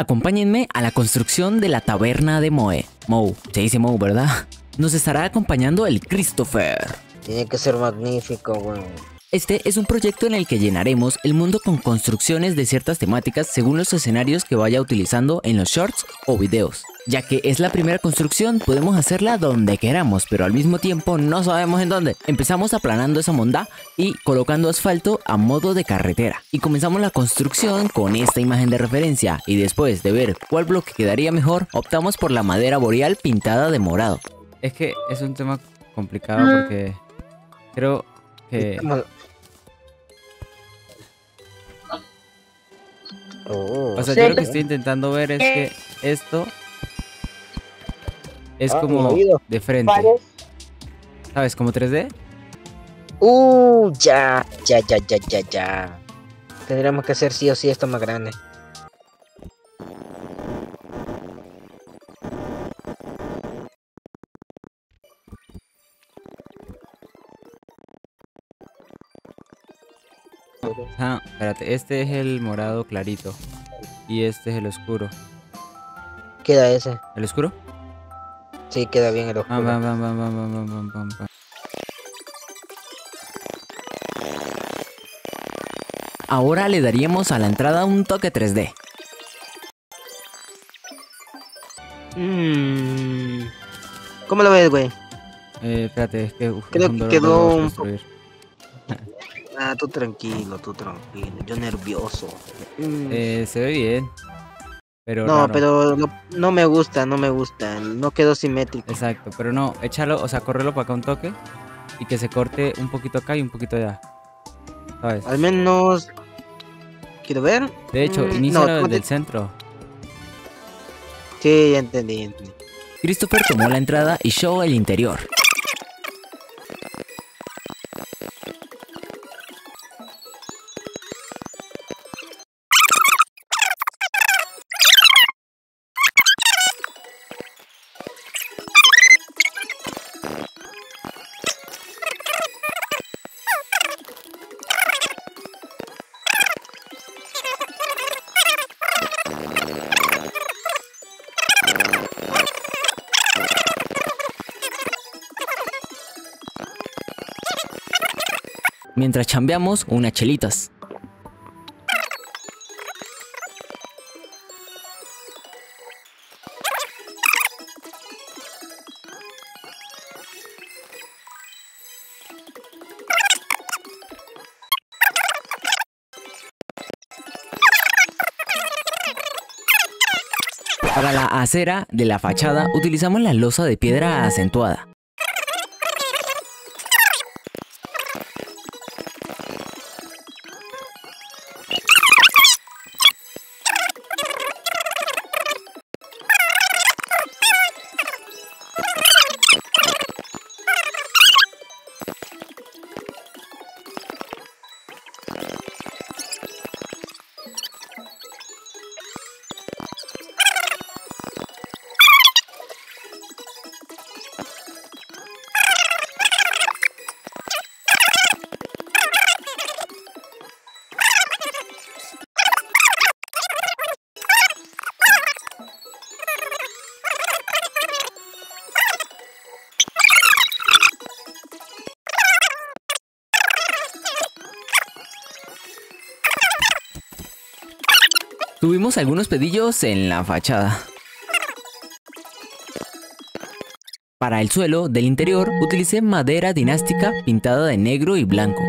Acompáñenme a la construcción de la taberna de Moe. Moe, se dice Moe, ¿verdad? Nos estará acompañando el Christopher. Tiene que ser magnífico, weón. Este es un proyecto en el que llenaremos el mundo con construcciones de ciertas temáticas según los escenarios que vaya utilizando en los shorts o videos. Ya que es la primera construcción, podemos hacerla donde queramos, pero al mismo tiempo no sabemos en dónde. Empezamos aplanando esa monda y colocando asfalto a modo de carretera. Y comenzamos la construcción con esta imagen de referencia y después de ver cuál bloque quedaría mejor, optamos por la madera boreal pintada de morado. Es que es un tema complicado Mm. porque creo que Oh, O sea, yo lo que estoy intentando ver es que esto es Ah, como de frente. ¿Sabes? Como 3D. Uh, ya, ya, ya, ya, ya, ya. Tendremos que hacer sí o sí esto más grande. Ah, espérate, este es el morado clarito. Y este es el oscuro. Queda ese. ¿El oscuro? Sí, queda bien el oscuro. Bam, bam, bam, Ahora le daríamos a la entrada un toque 3D. Mm. ¿Cómo lo ves, güey? Eh, espérate, es que... Creo que quedó... Un... ah, tú tranquilo, tú tranquilo. Yo nervioso. Eh, se ve bien. Pero no, raro. pero no, no me gusta, no me gusta. No quedó simétrico. Exacto, pero no, échalo, o sea, córrelo para acá un toque y que se corte un poquito acá y un poquito allá. ¿Sabes? Al menos. Quiero ver. De hecho, Mm, inicia no, desde el centro. Sí, ya entendí, ya entendí. Christopher tomó la entrada y show el interior. Mientras chambeamos unas chelitas. Para la acera de la fachada utilizamos la losa de piedra acentuada. Tuvimos algunos pedillos en la fachada. Para el suelo del interior utilicé madera dinástica pintada de negro y blanco.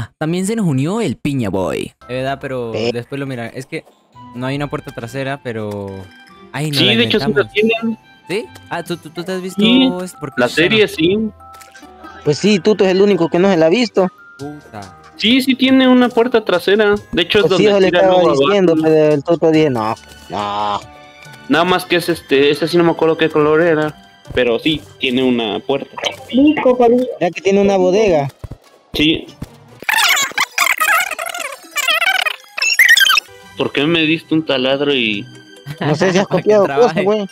Ah, también se nos unió el Piña Boy. Es verdad, pero Eh. después lo mira. Es que no hay una puerta trasera, pero. Ay, no Sí, la de hecho sí la tienen. ¿Sí? Ah, ¿tú, tú, tú te has visto Sí, La no. serie sí. Pues sí, Tuto es el único que no se la ha visto. Puta. Sí, sí tiene una puerta trasera. De hecho es Pues sí, donde yo le estaba luego abajo. diciendo, pero el Tuto dije, no, no. Nada más que es este, ese sí no me acuerdo qué color era. Pero sí, tiene una puerta. Ya que tiene una bodega. Sí. ¿Por qué me diste un taladro y No sé si has copiado cosas, güey.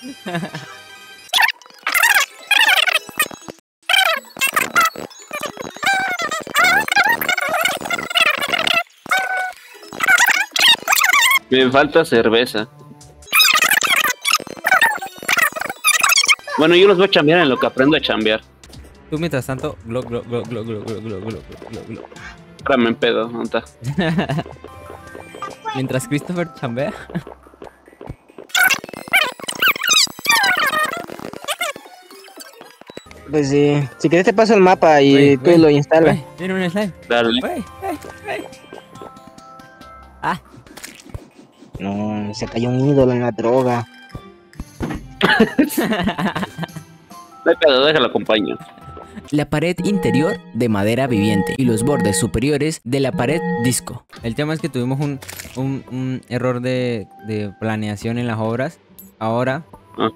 me falta cerveza? Bueno, yo los voy a chambear en lo que aprendo a chambear. Tú mientras tanto, glo, glo, glo, glo, glo, glo, glo, glo, glo, glo. Espérame en pedo, ¿dónde está? Mientras Christopher chambea. Pues sí. Si quieres te paso el mapa y tú lo instalas. Viene un slime. Dale. Ah, No, se cayó un ídolo en la droga. No hay pedo, déjalo acompaño. La pared interior de madera viviente y los bordes superiores de la pared disco. el tema es que tuvimos un, un, un error de, de planeación en las obras. Ahora Ah.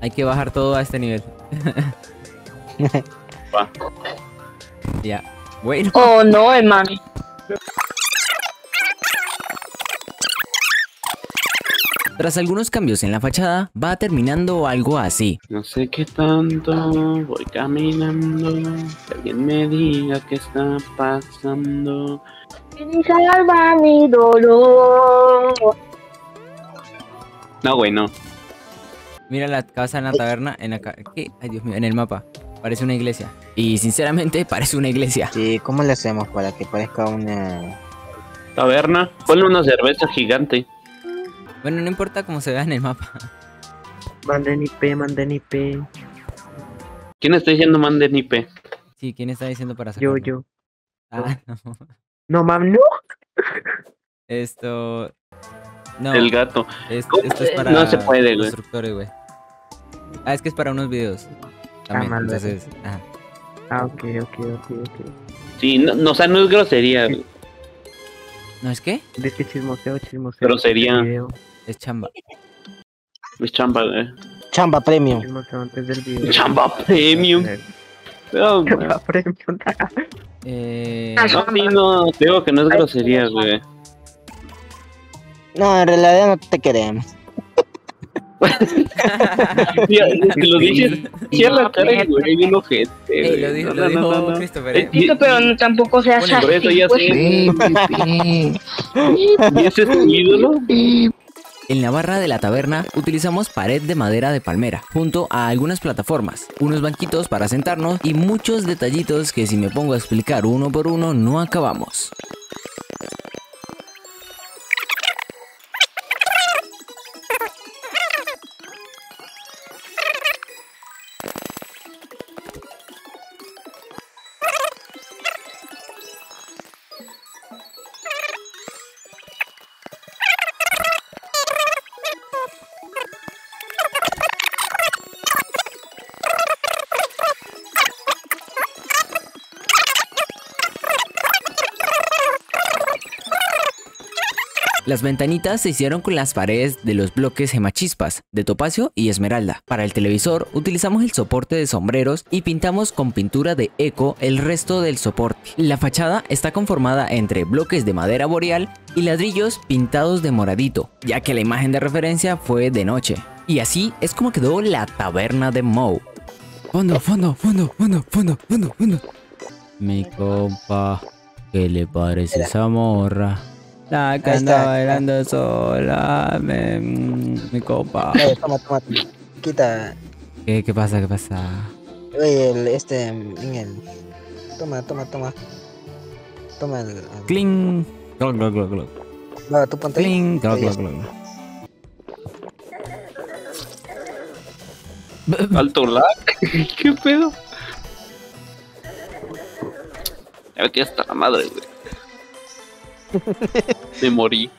hay que bajar todo a este nivel. Ya. Bueno. Oh no, hermano. Tras algunos cambios en la fachada, va terminando algo así. No sé qué tanto, voy caminando. Que alguien me diga qué está pasando. Salva mi dolor. No, güey, no. Mira la casa en la taberna. En la ca- ¿Qué? Ay, Dios mío, en el mapa. Parece una iglesia. Y sinceramente parece una iglesia. Sí, ¿cómo le hacemos para que parezca una... Taberna, ponle una cerveza gigante. Bueno, no importa cómo se vea en el mapa. Manden IP, manden IP. ¿Quién está diciendo manden IP? Sí, ¿quién está diciendo para sacarlo? yo. Ah, no. No, mam, no. Esto. No, El gato. esto es Eh, para no se puede, güey. constructores, güey. Ah, es que es para unos videos. También, mándale. entonces. Ajá. Ah, ok, ok, ok, ok. Sí, no, no, o sea, no es grosería, güey, ¿No es qué? Dice que chismoseo, chismoseo. Grosería. Es chamba. es chamba, güey. Chamba premium. Chismoseo antes del video. Chamba premium. Güey. Chamba premium. Eh, No, sí, no, te digo que no es grosería, güey. No, en realidad no te queremos. Lo la cara, güey, bien ojete, Ey, güey. lo dijo, No, lo no, dijo no, no. Christopher. Y- pero tampoco seas Bueno, por eso así, ya pues. sé. ¿Y ese es tu ídolo? En la barra de la taberna utilizamos pared de madera de palmera, junto a algunas plataformas, unos banquitos para sentarnos y muchos detallitos que si me pongo a explicar uno por uno no acabamos. Las ventanitas se hicieron con las paredes de los bloques gemachispas de topacio y esmeralda. Para el televisor utilizamos el soporte de sombreros y pintamos con pintura de eco el resto del soporte. La fachada está conformada entre bloques de madera boreal y ladrillos pintados de moradito, ya que la imagen de referencia fue de noche. Y así es como quedó la taberna de Moe. Fondo, fondo, fondo, fondo, fondo, fondo, fondo. Mi compa, ¿qué le parece esa morra? La que anda está. bailando sola, me- mm, mi compa. Eh, toma, toma. Quita. ¿Qué, ¿Qué pasa? ¿Qué pasa? Oye, el, este, en el... Toma, toma, toma. Toma el... el- Cling. Glock, glock, glock, glock. Va, tú ponte ahí. Cling. Glock, glock, glock. Alto lag. ¿Qué pedo? Ya me quedé hasta la madre, güey. Me morí.